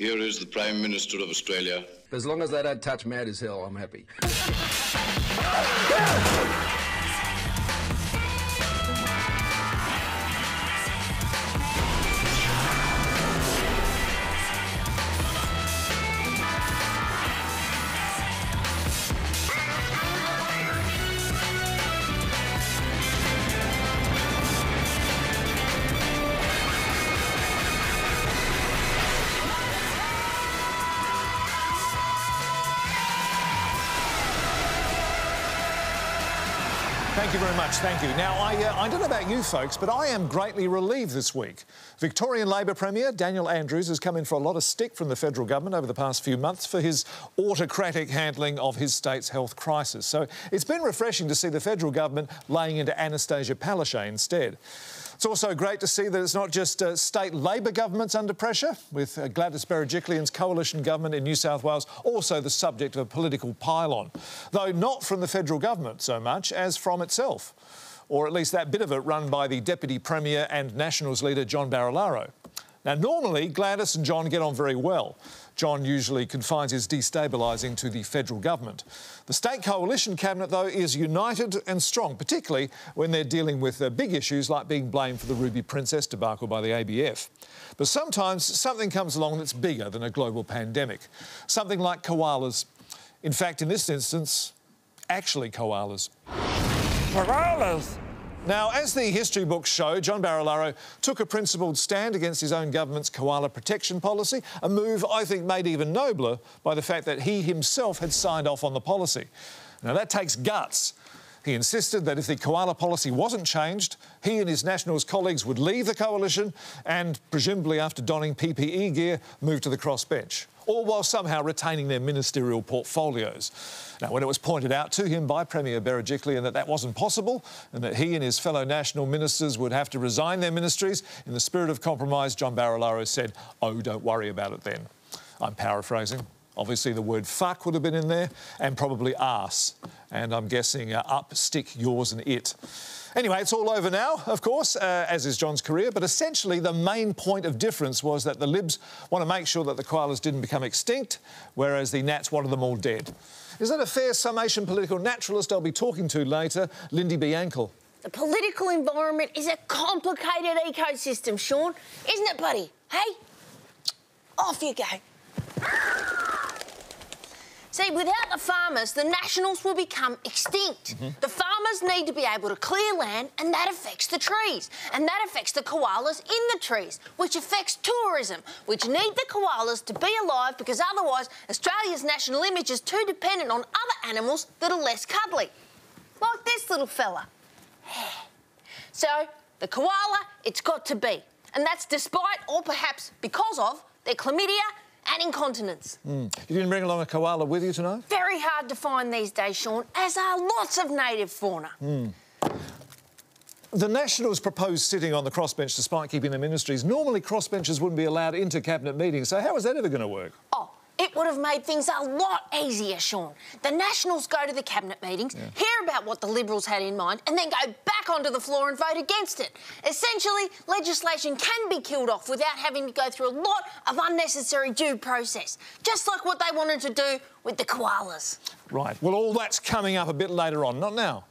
Here is the Prime Minister of Australia. As long as they don't touch mad as hell, I'm happy. Thank you. Now, I, uh, I don't know about you folks, but I am greatly relieved this week. Victorian Labor Premier Daniel Andrews has come in for a lot of stick from the federal government over the past few months for his autocratic handling of his state's health crisis. So it's been refreshing to see the federal government laying into Annastacia Palaszczuk instead. It's also great to see that it's not just uh, state Labor governments under pressure, with uh, Gladys Berejiklian's coalition government in New South Wales also the subject of a political pylon, though not from the federal government so much as from itself, or at least that bit of it run by the Deputy Premier and Nationals leader John Barilaro. Now, normally Gladys and John get on very well. John usually confines his destabilising to the federal government. The state coalition cabinet, though, is united and strong, particularly when they're dealing with uh, big issues like being blamed for the Ruby Princess debacle by the ABF. But sometimes something comes along that's bigger than a global pandemic, something like koalas. In fact, in this instance, actually koalas. Koalas? Now, as the history books show, John Barilaro took a principled stand against his own government's koala protection policy, a move I think made even nobler by the fact that he himself had signed off on the policy. Now, that takes guts. He insisted that if the koala policy wasn't changed, he and his Nationals colleagues would leave the coalition and, presumably after donning PPE gear, move to the crossbench all while somehow retaining their ministerial portfolios. Now, when it was pointed out to him by Premier Berejiklian that that wasn't possible and that he and his fellow national ministers would have to resign their ministries, in the spirit of compromise, John Barilaro said, Oh, don't worry about it then. I'm paraphrasing. Obviously, the word fuck would have been in there, and probably ass. And I'm guessing uh, up, stick, yours, and it. Anyway, it's all over now, of course, uh, as is John's career, but essentially the main point of difference was that the Libs want to make sure that the koalas didn't become extinct, whereas the Nats wanted them all dead. Is that a fair summation, political naturalist I'll be talking to later, Lindy Biankle? The political environment is a complicated ecosystem, Shaun. Isn't it, buddy? Hey? Off you go. See, without the farmers, the Nationals will become extinct. Mm-hmm. The farmers need to be able to clear land, and that affects the trees. And that affects the koalas in the trees, which affects tourism, which need the koalas to be alive because otherwise Australia's national image is too dependent on other animals that are less cuddly. Like this little fella. so, the koala, it's got to be. And that's despite, or perhaps because of, their chlamydia and incontinence. Mm. You didn't bring along a koala with you tonight? Very hard to find these days, Shaun, as are lots of native fauna. Mm. The Nationals proposed sitting on the crossbench despite keeping their ministries. Normally, crossbenchers wouldn't be allowed into cabinet meetings, so how is that ever going to work? Oh, it would have made things a lot easier, Shaun. The Nationals go to the cabinet meetings, yeah. hear about what the Liberals had in mind, and then go back onto the floor and vote against it. Essentially, legislation can be killed off without having to go through a lot of unnecessary due process, just like what they wanted to do with the koalas. Right. Well, all that's coming up a bit later on, not now.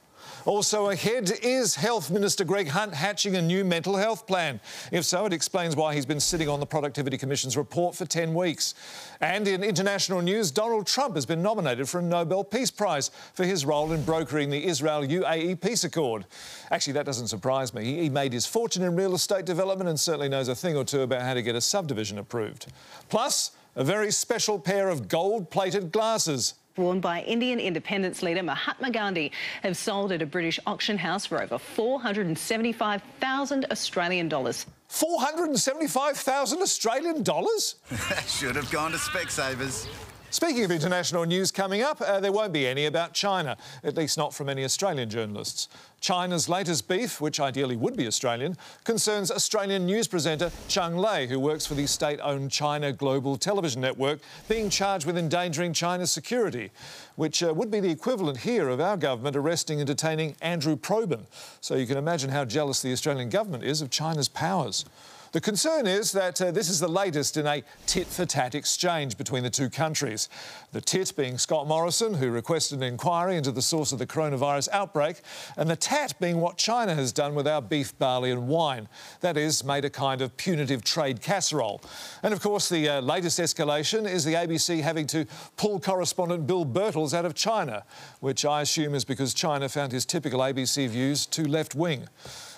Also ahead is Health Minister Greg Hunt hatching a new mental health plan. If so, it explains why he's been sitting on the Productivity Commission's report for 10 weeks. And in international news, Donald Trump has been nominated for a Nobel Peace Prize for his role in brokering the Israel UAE peace accord. Actually, that doesn't surprise me. He made his fortune in real estate development and certainly knows a thing or two about how to get a subdivision approved. Plus, a very special pair of gold plated glasses worn by Indian independence leader Mahatma Gandhi have sold at a British auction house for over 475,000 Australian dollars. 475,000 Australian dollars? That should have gone to Specsavers. Speaking of international news coming up, uh, there won't be any about China, at least not from any Australian journalists. China's latest beef, which ideally would be Australian, concerns Australian news presenter Cheng Lei, who works for the state owned China Global Television Network, being charged with endangering China's security, which uh, would be the equivalent here of our government arresting and detaining Andrew Probyn. So you can imagine how jealous the Australian government is of China's powers. The concern is that uh, this is the latest in a tit for tat exchange between the two countries. The tit being Scott Morrison, who requested an inquiry into the source of the coronavirus outbreak, and the tat being what China has done with our beef, barley, and wine. That is, made a kind of punitive trade casserole. And of course, the uh, latest escalation is the ABC having to pull correspondent Bill Birtles out of China, which I assume is because China found his typical ABC views too left wing.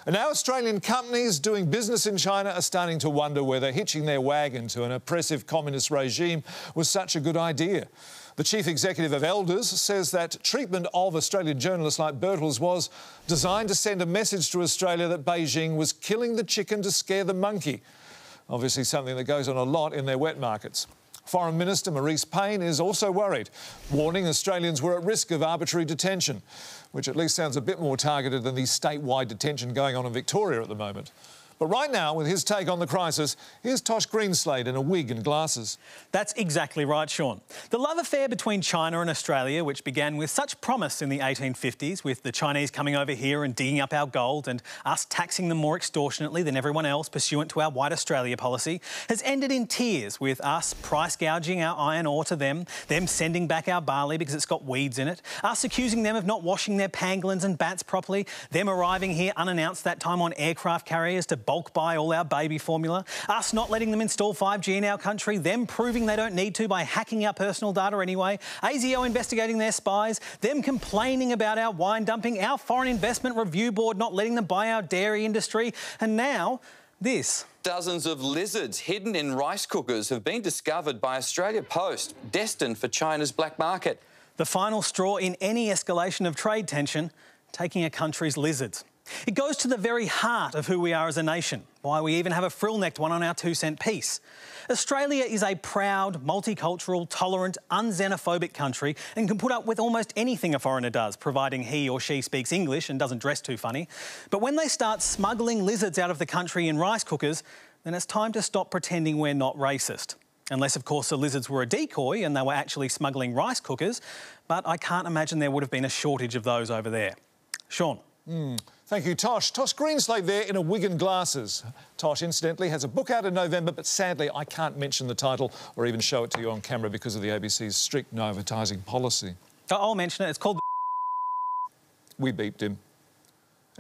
And now Australian companies doing business in China are starting to wonder whether hitching their wagon to an oppressive communist regime was such a good idea. The chief executive of Elders says that treatment of Australian journalists like Birtles was designed to send a message to Australia that Beijing was killing the chicken to scare the monkey. Obviously, something that goes on a lot in their wet markets. Foreign Minister Marise Payne is also worried, warning Australians were at risk of arbitrary detention, which at least sounds a bit more targeted than the statewide detention going on in Victoria at the moment. But right now, with his take on the crisis, here's Tosh Greenslade in a wig and glasses. That's exactly right, Shaun. The love affair between China and Australia, which began with such promise in the 1850s, with the Chinese coming over here and digging up our gold and us taxing them more extortionately than everyone else pursuant to our White Australia policy, has ended in tears with us price gouging our iron ore to them, them sending back our barley because it's got weeds in it, us accusing them of not washing their pangolins and bats properly, them arriving here unannounced that time on aircraft carriers to bulk buy all our baby formula, us not letting them install 5G in our country, them proving they don't need to by hacking our personal data anyway, ASIO investigating their spies, them complaining about our wine dumping, our Foreign Investment Review Board not letting them buy our dairy industry, and now this. Dozens of lizards hidden in rice cookers have been discovered by Australia Post, destined for China's black market. The final straw in any escalation of trade tension, taking a country's lizards. It goes to the very heart of who we are as a nation, why we even have a frill necked one on our two cent piece. Australia is a proud, multicultural, tolerant, unxenophobic country and can put up with almost anything a foreigner does, providing he or she speaks English and doesn't dress too funny. But when they start smuggling lizards out of the country in rice cookers, then it's time to stop pretending we're not racist. Unless, of course, the lizards were a decoy and they were actually smuggling rice cookers, but I can't imagine there would have been a shortage of those over there. Shaun. Mm. Thank you, Tosh. Tosh Greenslade there in a wig and glasses. Tosh, incidentally, has a book out in November, but sadly I can't mention the title or even show it to you on camera because of the ABC's strict no advertising policy. I'll mention it. It's called... We beeped him.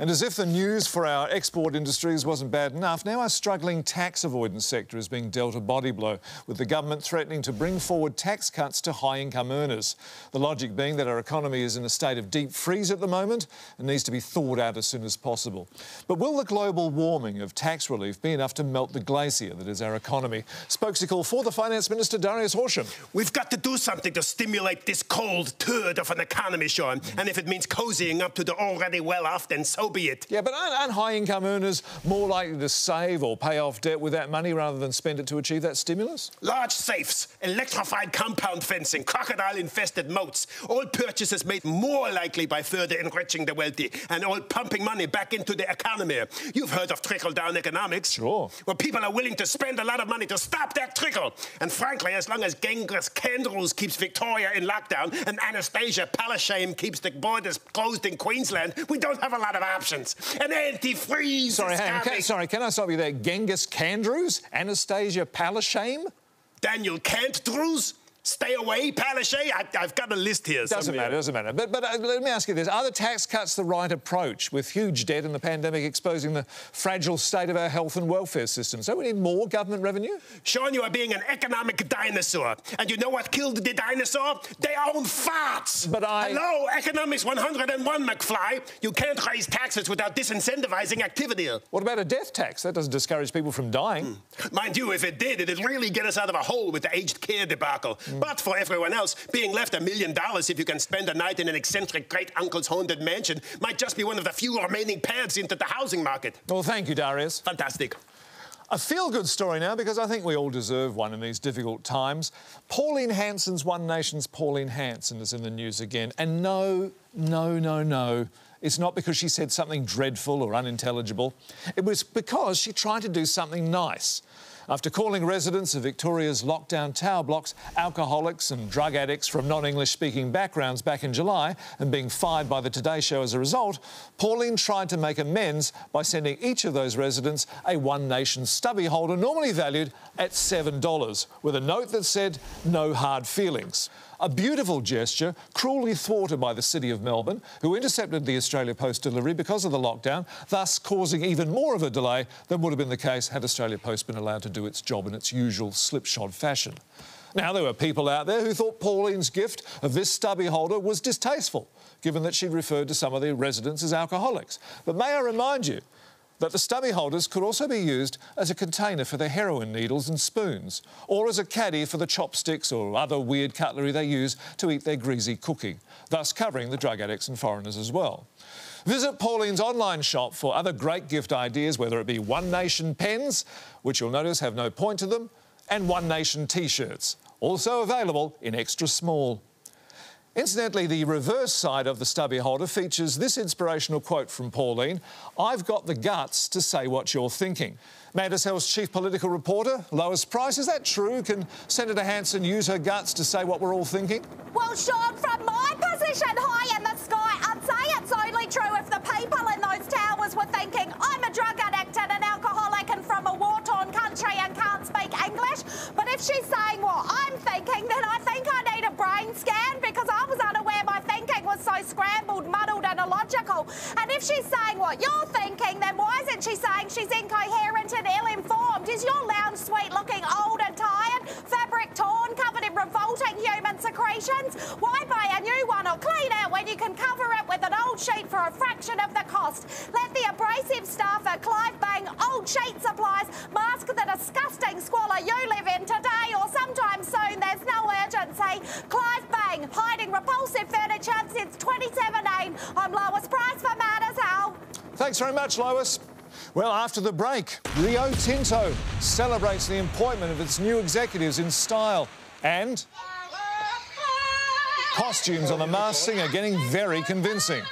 And as if the news for our export industries wasn't bad enough, now our struggling tax avoidance sector is being dealt a body blow, with the government threatening to bring forward tax cuts to high income earners. The logic being that our economy is in a state of deep freeze at the moment and needs to be thawed out as soon as possible. But will the global warming of tax relief be enough to melt the glacier that is our economy? Spokesical for the Finance Minister, Darius Horsham. We've got to do something to stimulate this cold turd of an economy, Shaun. And if it means cozying up to the already well off, then so be it. Yeah, but aren't, aren't high income earners more likely to save or pay off debt with that money rather than spend it to achieve that stimulus? Large safes, electrified compound fencing, crocodile infested moats, all purchases made more likely by further enriching the wealthy and all pumping money back into the economy. You've heard of trickle down economics. Sure. Where people are willing to spend a lot of money to stop that trickle. And frankly, as long as Genghis Candles keeps Victoria in lockdown and Annastacia Palaszczuk keeps the borders closed in Queensland, we don't have a lot of options. An antifreeze. Sorry, hang Can, sorry, can I stop you there? Genghis Candrews? Anastasia Palashame, Daniel Cantdrews. Stay away, Palaszczuk. I, I've got a list here. Doesn't somewhere. matter, doesn't matter. But, but uh, let me ask you this. Are the tax cuts the right approach with huge debt and the pandemic exposing the fragile state of our health and welfare system? So we need more government revenue? Shaun, you are being an economic dinosaur. And you know what killed the dinosaur? Their own farts. But I- Hello, Economics 101, McFly. You can't raise taxes without disincentivizing activity. What about a death tax? That doesn't discourage people from dying. Mind you, if it did, it'd really get us out of a hole with the aged care debacle. But for everyone else, being left a million dollars if you can spend a night in an eccentric great uncle's haunted mansion might just be one of the few remaining paths into the housing market. Well, thank you, Darius. Fantastic. A feel good story now because I think we all deserve one in these difficult times. Pauline Hanson's One Nation's Pauline Hanson is in the news again. And no, no, no, no. It's not because she said something dreadful or unintelligible. It was because she tried to do something nice. After calling residents of Victoria's lockdown tower blocks alcoholics and drug addicts from non English speaking backgrounds back in July and being fired by the Today Show as a result, Pauline tried to make amends by sending each of those residents a One Nation stubby holder normally valued at $7, with a note that said, No hard feelings. A beautiful gesture, cruelly thwarted by the City of Melbourne, who intercepted the Australia Post delivery because of the lockdown, thus causing even more of a delay than would have been the case had Australia Post been allowed to do its job in its usual slipshod fashion. Now, there were people out there who thought Pauline's gift of this stubby holder was distasteful, given that she referred to some of the residents as alcoholics. But may I remind you that the stubby holders could also be used as a container for their heroin needles and spoons, or as a caddy for the chopsticks or other weird cutlery they use to eat their greasy cooking, thus covering the drug addicts and foreigners as well. Visit Pauline's online shop for other great gift ideas, whether it be One Nation pens, which you'll notice have no point to them, and One Nation t shirts, also available in extra small. Incidentally, the reverse side of the stubby holder features this inspirational quote from Pauline I've got the guts to say what you're thinking. Mad As Hell's chief political reporter, Lois Price, is that true? Can Senator Hanson use her guts to say what we're all thinking? Well, Shaun, from my position high in the sky, true if the people in those towers were thinking, I'm a drug addict and an alcoholic and from a war torn country and can't speak English. But if she's saying what I'm thinking, then I think I need a brain scan because I was unaware my thinking was so scrambled, muddled, and illogical. And if she's saying what you're thinking, then why isn't she saying she's incoherent and ill informed? Is your lounge suite looking old and tired, fabric torn, covered in revolting human secretions? Why buy a new one or clean it when you can cover an old sheet for a fraction of the cost? Let the abrasive staff at Clive Bang Old Sheet Supplies mask the disgusting squalor you live in today or sometime soon. There's no urgency. Clive Bang, hiding repulsive furniture since 2017. I'm Lois Price for Mad As Hell. Thanks very much, Lois. Well, after the break, Rio Tinto celebrates the appointment of its new executives in style and costumes on the masked singer getting very convincing.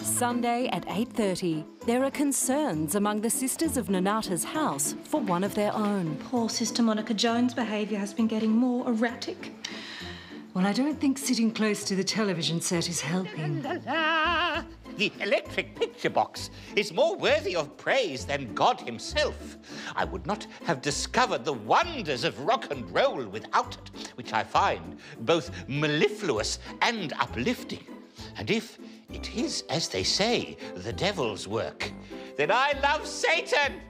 Sunday at 8:30, there are concerns among the sisters of Nonnatus house for one of their own. Poor Sister Monica Joan's behaviour has been getting more erratic. Well, I don't think sitting close to the television set is helping. The electric picture box is more worthy of praise than God Himself. I would not have discovered the wonders of rock and roll without it, which I find both mellifluous and uplifting. And if it is, as they say, the devil's work, then I love Satan.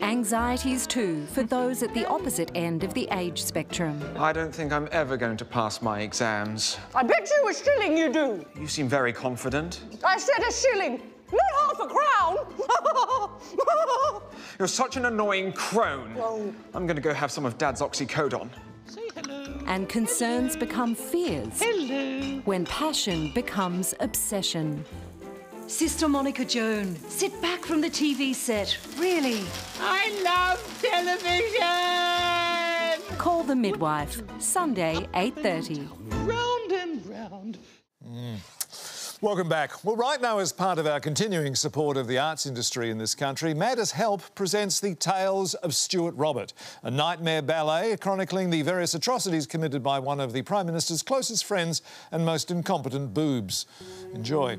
Anxieties too for those at the opposite end of the age spectrum. I don't think I'm ever going to pass my exams. I bet you a shilling you do. You seem very confident. I said a shilling, not half a crown. You're such an annoying crone. Oh. I'm going to go have some of Dad's oxycodone. And concerns become fears. Hello. When passion becomes obsession. Sister Monica Joan, sit back from the TV set. Really. I love television. Call the midwife. Sunday, 8:30. Round and round. Mm. Welcome back. Well, right now, as part of our continuing support of the arts industry in this country, Mad As Hell presents the Tales of Stuart Robert, a nightmare ballet chronicling the various atrocities committed by one of the Prime Minister's closest friends and most incompetent boobs. Enjoy.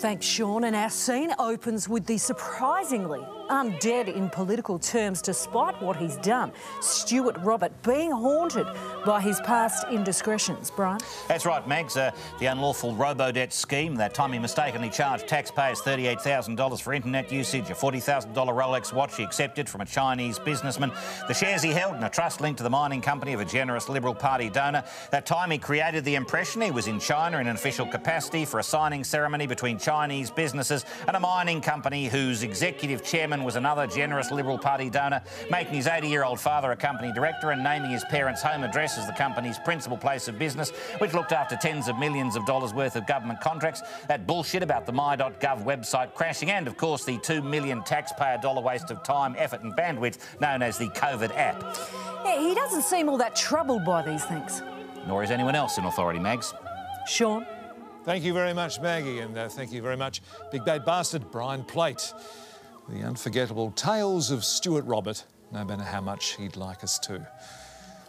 Thanks, Shaun. And our scene opens with the surprisingly undead in political terms, despite what he's done, Stuart Robert being haunted by his past indiscretions. Brian? That's right, Mags. Uh, the unlawful robo-debt scheme, that time he mistakenly charged taxpayers $38,000 for internet usage, a $40,000 Rolex watch he accepted from a Chinese businessman, the shares he held in a trust linked to the mining company of a generous Liberal Party donor. That time he created the impression he was in China in an official capacity for a signing ceremony between Chinese businesses and a mining company whose executive chairman was another generous Liberal Party donor, making his 80-year-old father a company director and naming his parents' home address as the company's principal place of business, which looked after tens of millions of dollars worth of government contracts. That bullshit about the my.gov website crashing and, of course, the two million taxpayer dollar waste of time, effort and bandwidth known as the COVID app. Yeah, he doesn't seem all that troubled by these things. Nor is anyone else in authority, Mags. Shaun? Thank you very much, Maggie, and uh, thank you very much, Big Bad Bastard, Brian Plate. The unforgettable tales of Stuart Robert, no matter how much he'd like us to.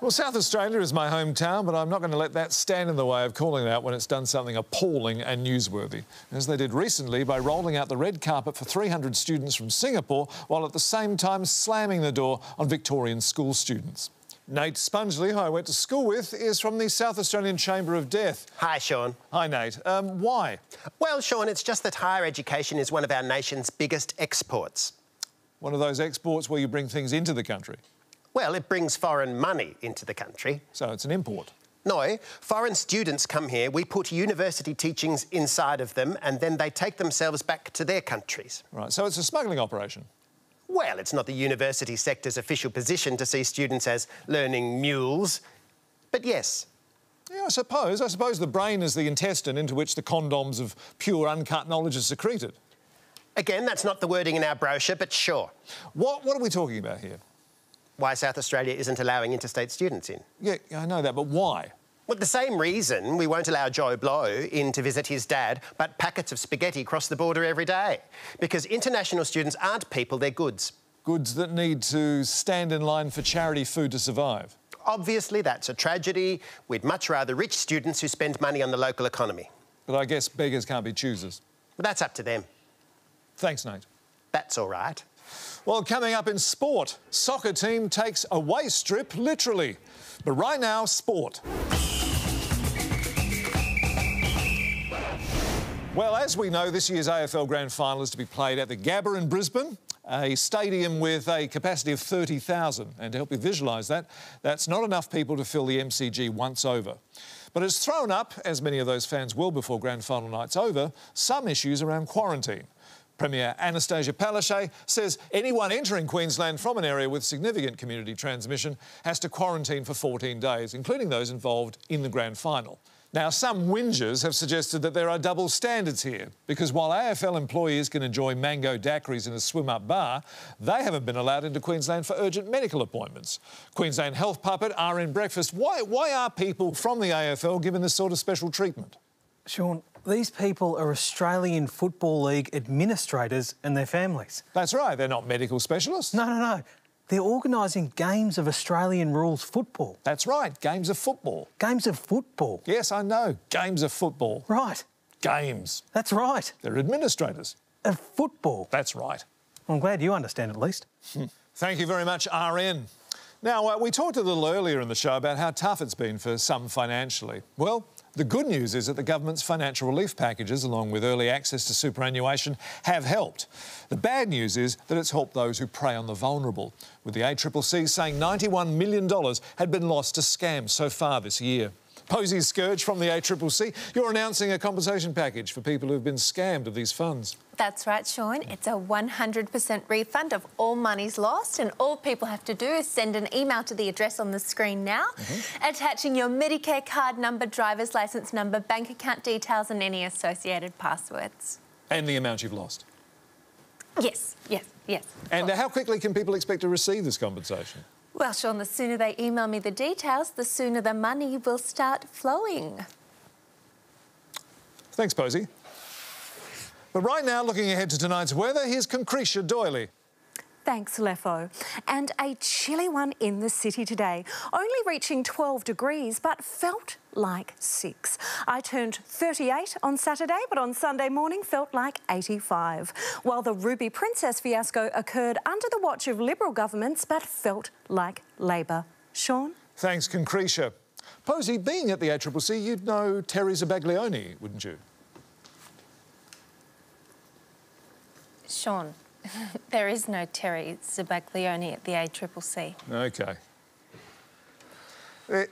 Well, South Australia is my hometown, but I'm not going to let that stand in the way of calling it out when it's done something appalling and newsworthy, as they did recently by rolling out the red carpet for 300 students from Singapore, while at the same time slamming the door on Victorian school students. Nate Spongeley, who I went to school with, is from the South Australian Chamber of Death. Hi, Shaun. Hi, Nate. Um, why? Well, Shaun, it's just that higher education is one of our nation's biggest exports. One of those exports where you bring things into the country? Well, it brings foreign money into the country. So it's an import? No, foreign students come here, we put university teachings inside of them, and then they take themselves back to their countries. Right, so it's a smuggling operation? Well, it's not the university sector's official position to see students as learning mules, but yes. Yeah, I suppose. I suppose the brain is the intestine into which the condoms of pure, uncut knowledge are secreted. Again, that's not the wording in our brochure, but sure. What, what are we talking about here? Why South Australia isn't allowing interstate students in. Yeah, I know that, but why? Well, the same reason we won't allow Joe Blow in to visit his dad, but packets of spaghetti cross the border every day. Because international students aren't people, they're goods. Goods that need to stand in line for charity food to survive. Obviously, that's a tragedy. We'd much rather rich students who spend money on the local economy. But I guess beggars can't be choosers. But that's up to them. Thanks, Nate. That's all right. Well, coming up in sport, soccer team takes away strip literally. But right now, sport. Well, as we know, this year's AFL Grand Final is to be played at the Gabba in Brisbane, a stadium with a capacity of 30,000. And to help you visualise that, that's not enough people to fill the MCG once over. But it's thrown up, as many of those fans will before Grand Final night's over, some issues around quarantine. Premier Annastacia Palaszczuk says anyone entering Queensland from an area with significant community transmission has to quarantine for 14 days, including those involved in the grand final. Now, some whingers have suggested that there are double standards here, because while AFL employees can enjoy mango daiquiris in a swim up bar, they haven't been allowed into Queensland for urgent medical appointments. Queensland Health Puppet, RN Breakfast, why, why are people from the AFL given this sort of special treatment? Shaun, these people are Australian Football League administrators and their families. That's right, they're not medical specialists. No, no, no. They're organising games of Australian rules football. That's right, games of football. Games of football. Yes, I know, games of football. Right. Games. That's right. They're administrators. Of football. That's right. I'm glad you understand at least. Thank you very much, RN. Now, uh, we talked a little earlier in the show about how tough it's been for some financially. Well, the good news is that the government's financial relief packages, along with early access to superannuation, have helped. The bad news is that it's helped those who prey on the vulnerable, with the ACCC saying $91 million had been lost to scams so far this year. Posey Scourge from the ACCC, you're announcing a compensation package for people who've been scammed of these funds. That's right, Shaun. It's a 100% refund of all monies lost, and all people have to do is send an email to the address on the screen now, Mm-hmm. attaching your Medicare card number, driver's licence number, bank account details, and any associated passwords. And the amount you've lost. Yes, yes, yes. And how quickly can people expect to receive this compensation? Well, Shaun, the sooner they email me the details, the sooner the money will start flowing. Thanks, Posey. But right now, looking ahead to tonight's weather, here's Concretia Doyley. Thanks, Lefo. And a chilly one in the city today, only reaching 12 degrees, but felt like six. I turned 38 on Saturday, but on Sunday morning felt like 85. While the Ruby Princess fiasco occurred under the watch of Liberal governments, but felt like Labor. Shaun? Thanks, Concretia. Posey, being at the ACCC, you'd know Terry Zabaglione, wouldn't you? Shaun, there is no Terry Zabaglione at the ACCC. Okay. Eh,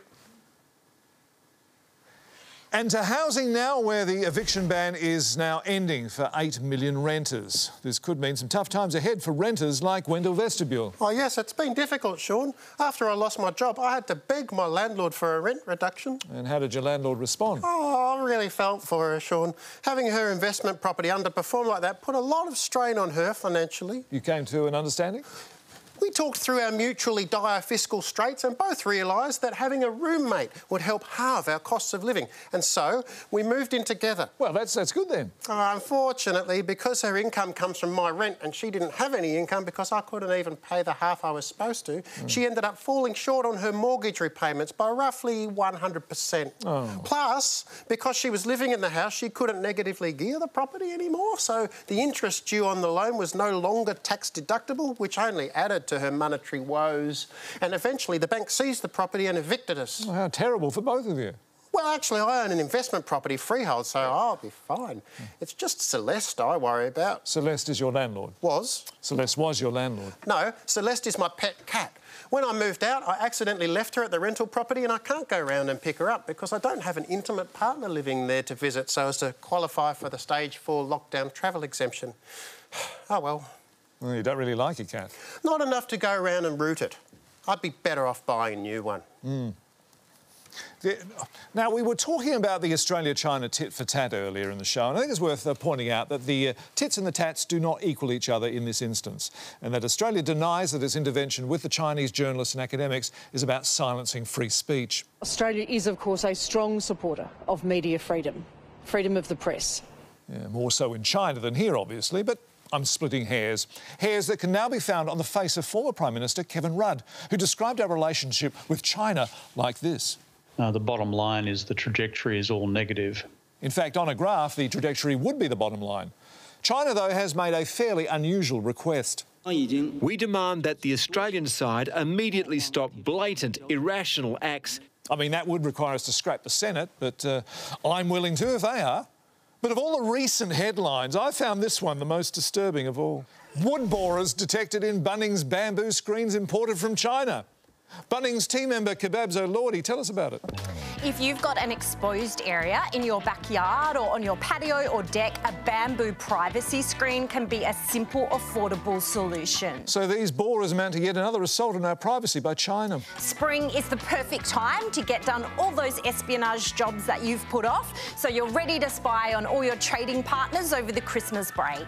And to housing now, where the eviction ban is now ending for 8 million renters. This could mean some tough times ahead for renters like Wendell Vestibule. Oh, yes, it's been difficult, Shaun. After I lost my job, I had to beg my landlord for a rent reduction. And how did your landlord respond? Oh, I really felt for her, Shaun. Having her investment property underperform like that put a lot of strain on her financially. You came to an understanding? We talked through our mutually dire fiscal straits and both realised that having a roommate would help halve our costs of living. And so we moved in together. Well, that's, that's good then. Uh, unfortunately, because her income comes from my rent and she didn't have any income because I couldn't even pay the half I was supposed to, Mm. she ended up falling short on her mortgage repayments by roughly 100%. Oh. Plus, because she was living in the house, she couldn't negatively gear the property anymore, so the interest due on the loan was no longer tax deductible, which only added to her monetary woes. And eventually, the bank seized the property and evicted us. Well, how terrible for both of you. Well, actually, I own an investment property freehold, so I'll be fine. It's just Celeste I worry about. Celeste is your landlord? Was. Celeste was your landlord? No, Celeste is my pet cat. When I moved out, I accidentally left her at the rental property and I can't go round and pick her up because I don't have an intimate partner living there to visit so as to qualify for the stage four lockdown travel exemption. Oh well. Well, you don't really like a cat. Not enough to go around and root it. I'd be better off buying a new one. Mm. The- now, we were talking about the Australia China tit for tat earlier in the show, and I think it's worth uh, pointing out that the uh, tits and the tats do not equal each other in this instance, and that Australia denies that its intervention with the Chinese journalists and academics is about silencing free speech. Australia is, of course, a strong supporter of media freedom, freedom of the press. Yeah, more so in China than here, obviously, but I'm splitting hairs. Hairs that can now be found on the face of former Prime Minister Kevin Rudd, who described our relationship with China like this. Uh, the bottom line is the trajectory is all negative. In fact, on a graph, the trajectory would be the bottom line. China, though, has made a fairly unusual request. We demand that the Australian side immediately stop blatant, irrational acts. I mean, that would require us to scrap the Senate, but uh, I'm willing to if they are. But of all the recent headlines, I found this one the most disturbing of all. Wood borers detected in Bunnings bamboo screens imported from China. Bunnings team member Kebabs O'Lordy, tell us about it. If you've got an exposed area in your backyard or on your patio or deck, a bamboo privacy screen can be a simple, affordable solution. So these borers amount to yet another assault on our privacy by China. Spring is the perfect time to get done all those espionage jobs that you've put off, so you're ready to spy on all your trading partners over the Christmas break.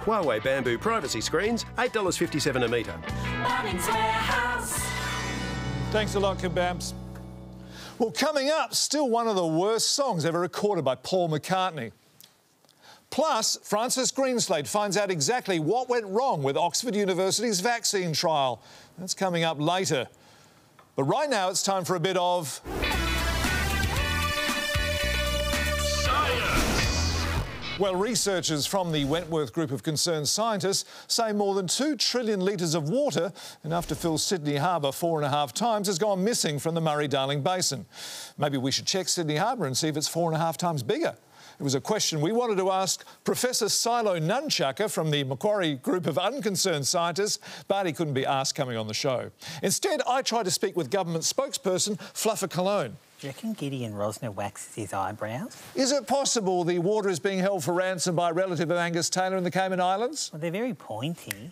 Huawei bamboo privacy screens, $8.57 a metre. Bunnings Warehouse. Thanks a lot, Kebabs. Well, coming up, still one of the worst songs ever recorded by Paul McCartney. Plus, Francis Greenslade finds out exactly what went wrong with Oxford University's vaccine trial. That's coming up later. But right now, it's time for a bit of. Well, researchers from the Wentworth Group of Concerned Scientists say more than 2 trillion litres of water, enough to fill Sydney Harbour four and a half times, has gone missing from the Murray Darling Basin. Maybe we should check Sydney Harbour and see if it's four and a half times bigger. It was a question we wanted to ask Professor Silo Nunchucker from the Macquarie Group of Unconcerned Scientists, but he couldn't be asked coming on the show. Instead, I tried to speak with government spokesperson Fluffer Cologne. Do you reckon Gideon Rozner waxes his eyebrows? Is it possible the water is being held for ransom by a relative of Angus Taylor in the Cayman Islands? Well, they're very pointy.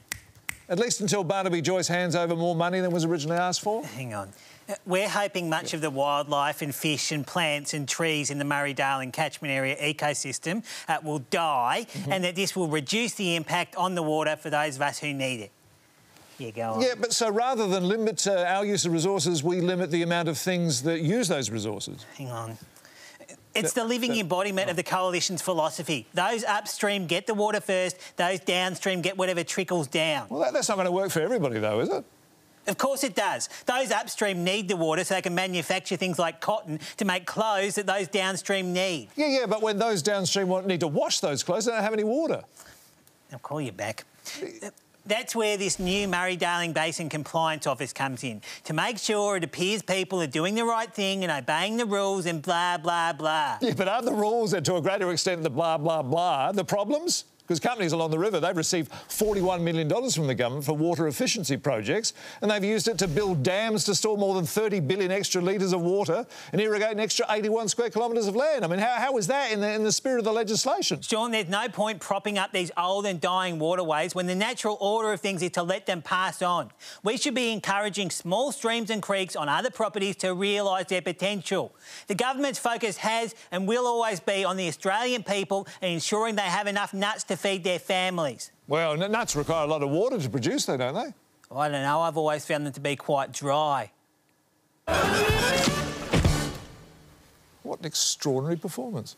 At least until Barnaby Joyce hands over more money than was originally asked for? Hang on. Uh, We're hoping much of the wildlife and fish and plants and trees in the Murray-Darling catchment area ecosystem uh, will die Mm-hmm. and that this will reduce the impact on the water for those of us who need it. Yeah, go on. Yeah, but so rather than limit uh, our use of resources, we limit the amount of things that use those resources. Hang on. It's the living embodiment of the coalition's philosophy. Those upstream get the water first, those downstream get whatever trickles down. Well, that, that's not going to work for everybody, though, is it? Of course it does. Those upstream need the water so they can manufacture things like cotton to make clothes that those downstream need. Yeah, yeah, but when those downstream want, need to wash those clothes, they don't have any water. I'll call you back. That's where this new Murray-Darling Basin Compliance Office comes in, to make sure it appears people are doing the right thing and obeying the rules and blah, blah, blah. Yeah, but aren't the rules and to a greater extent the blah, blah, blah the problems? Because companies along the river, they've received $41 million from the government for water efficiency projects, and they've used it to build dams to store more than 30 billion extra litres of water and irrigate an extra 81 square kilometres of land. I mean, how, how is that in the, in the spirit of the legislation? Shaun, there's no point propping up these old and dying waterways when the natural order of things is to let them pass on. We should be encouraging small streams and creeks on other properties to realise their potential. The government's focus has and will always be on the Australian people and ensuring they have enough nuts to feed their families. Well, nuts require a lot of water to produce, though, don't they? I don't know, I've always found them to be quite dry. What an extraordinary performance.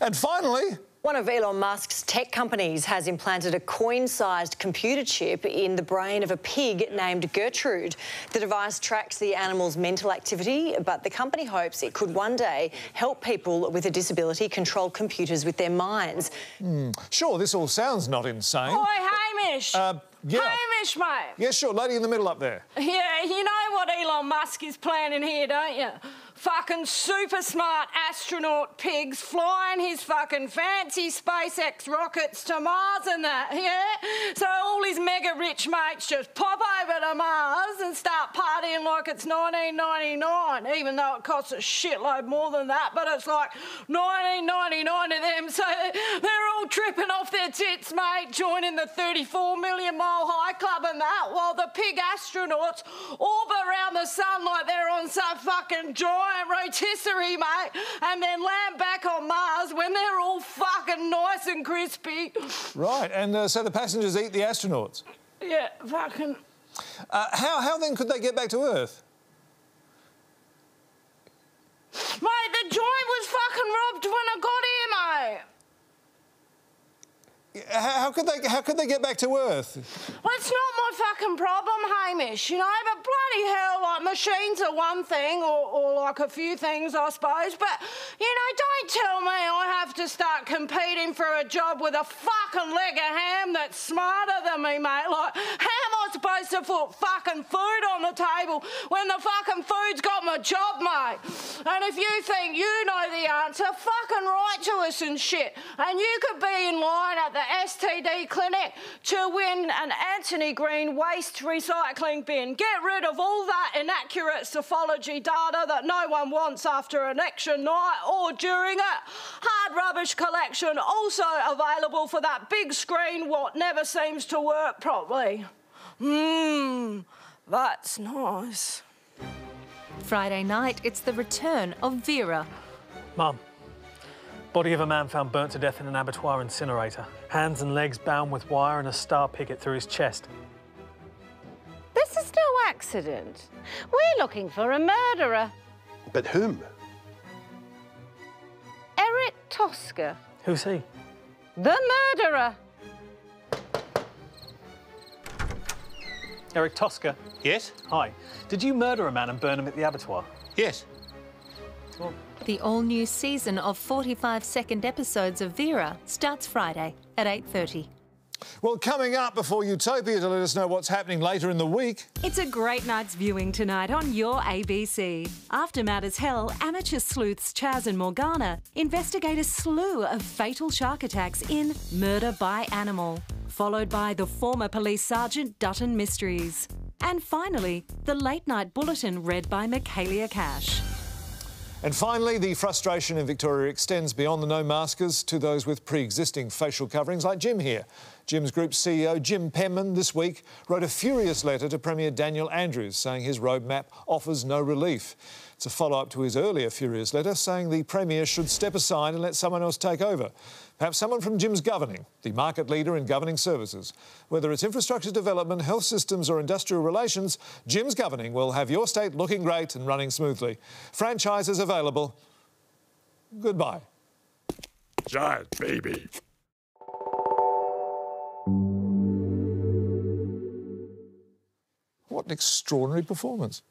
And finally, one of Elon Musk's tech companies has implanted a coin sized computer chip in the brain of a pig named Gertrude. The device tracks the animal's mental activity, but the company hopes it could one day help people with a disability control computers with their minds. Hmm, sure, this all sounds not insane. Oi, Hamish! Uh, yeah. Hamish, mate! Yeah, sure, lady in the middle up there. Yeah, you know what Elon Musk is planning here, don't you? Fucking super smart astronaut pigs flying his fucking fancy SpaceX rockets to Mars and that, yeah? So all his mega rich mates just pop over to Mars and start partying like it's 1999, even though it costs a shitload more than that, but it's like 1999 to them, so they're all tripping off their tits, mate, joining the 34 million mile high club and that, while the pig astronauts orbit around the sun like they're on some fucking giant rotisserie, mate, and then land back on Mars when they're all fucking nice and crispy. Right, and uh, so the passengers eat the astronauts? Yeah, fucking. Uh, how, how then could they get back to Earth? Mate, the joint was fucking robbed when I got here, mate. How could they? How could they get back to Earth? Well, it's not my fucking problem, Hamish. You know, but bloody hell, like machines are one thing, or, or like a few things, I suppose. But you know, don't tell me I have to start competing for a job with a fucking leg of ham that's smarter than me, mate. Like, how am I supposed to put fucking food on the table when the fucking food's got my job, mate? And if you think you know the answer, fucking write to us and shit. And you could be in line at the STD clinic to win an Anthony Green waste recycling bin. Get rid of all that inaccurate psephology data that no one wants after an election night or during it. Hard rubbish collection also available for that big screen what never seems to work properly. Mmm, that's nice. Friday night, it's the return of Vera. Mum, body of a man found burnt to death in an abattoir incinerator. Hands and legs bound with wire and a star picket through his chest. This is no accident. We're looking for a murderer. But whom? Eric Tosca. Who's he? The murderer. Eric Tosca. Yes? Hi. Did you murder a man and burn him at the abattoir? Yes. The all-new season of 45-second episodes of Vera starts Friday at 8.30. Well, coming up before Utopia to let us know what's happening later in the week. It's a great night's viewing tonight on your ABC. After Mad As Hell, amateur sleuths Chaz and Morgana investigate a slew of fatal shark attacks in Murder by Animal, followed by the former police sergeant Dutton Mysteries. And finally, the late night bulletin read by Michaelia Cash. And finally, the frustration in Victoria extends beyond the no maskers to those with pre existing facial coverings, like Jim here. Jim's Group CEO, Jim Penman, this week wrote a furious letter to Premier Daniel Andrews saying his roadmap offers no relief. It's a follow up to his earlier furious letter saying the Premier should step aside and let someone else take over. Perhaps someone from Jim's governing, the market leader in governing services. Whether it's infrastructure development, health systems, or industrial relations, Jim's governing will have your state looking great and running smoothly. Franchises available. Goodbye. Giant baby. What an extraordinary performance.